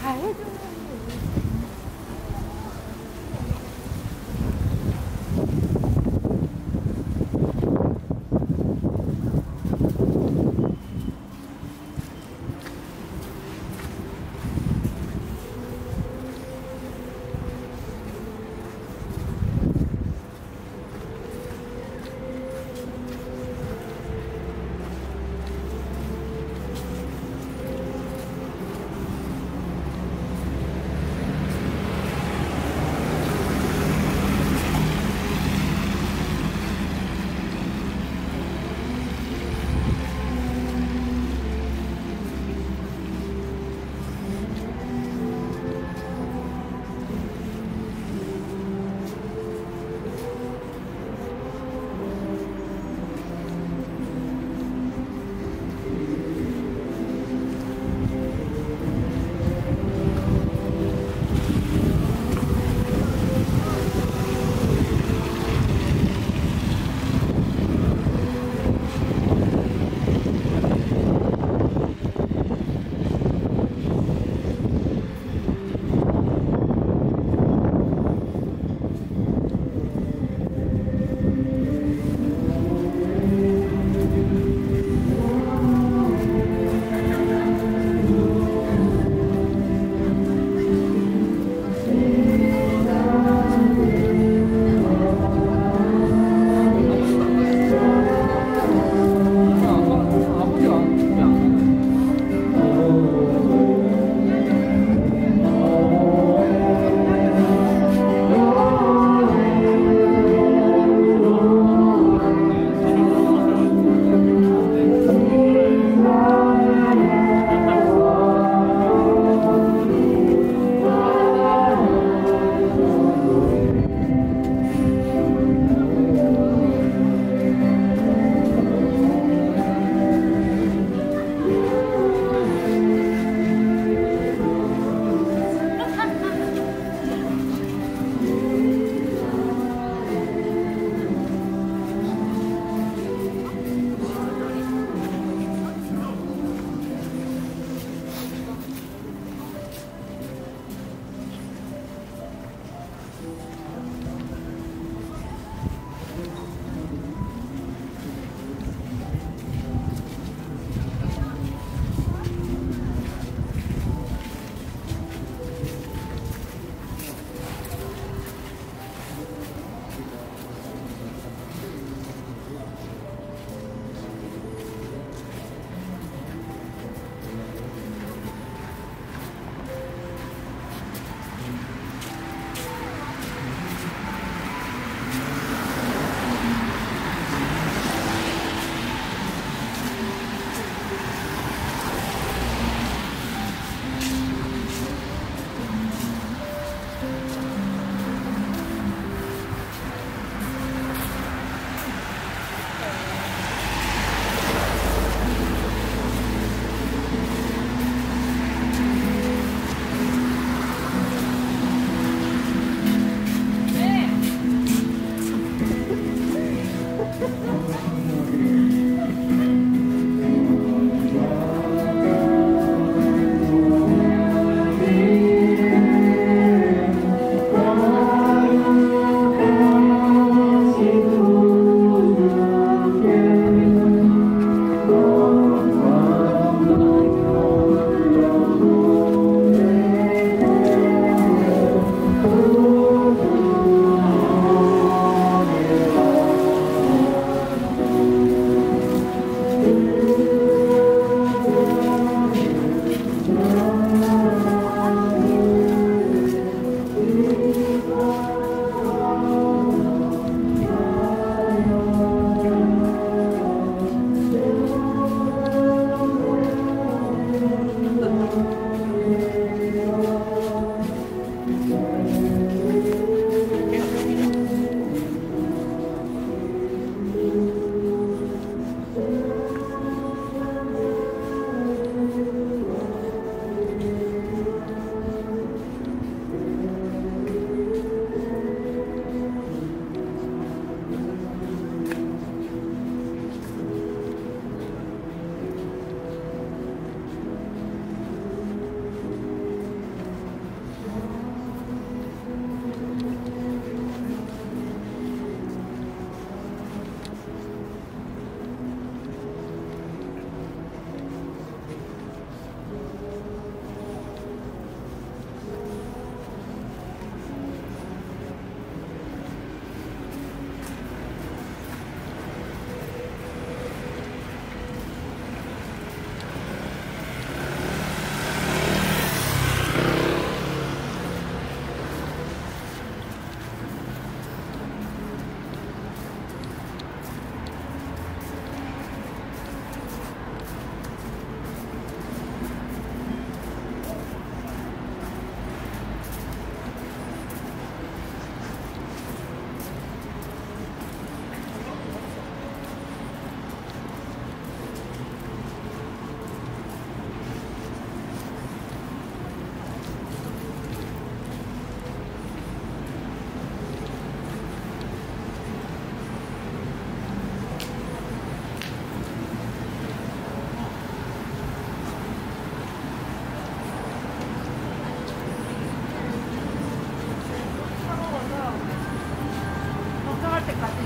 还在那里 traffic, but